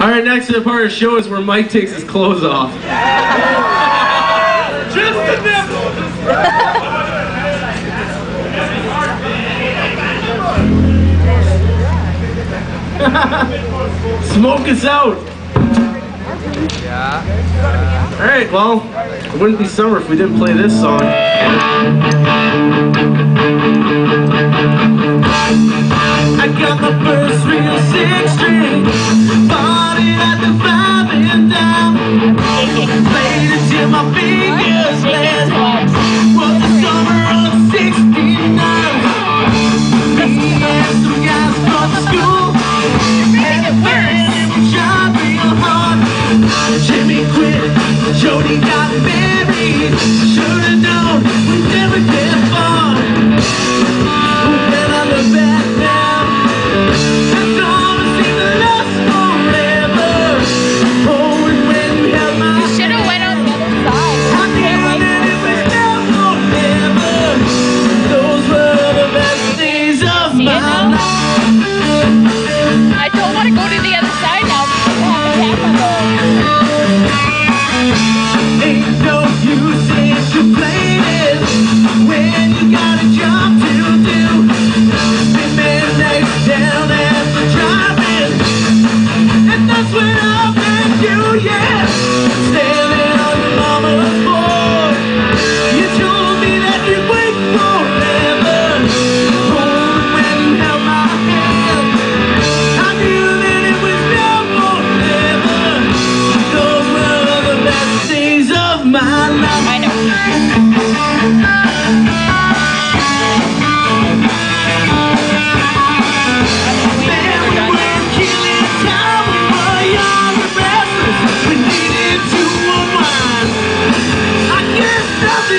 All right, next up part of the show is where Mike takes his clothes off. Just a nipple. Smoke us out. Yeah. All right, well, it wouldn't be summer if we didn't play this song. I got my first real six string. Played until my fingers bled. Was summer Me and some guys from school. And we hard. Jimmy quit, Jody got banned.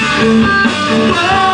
Whoa.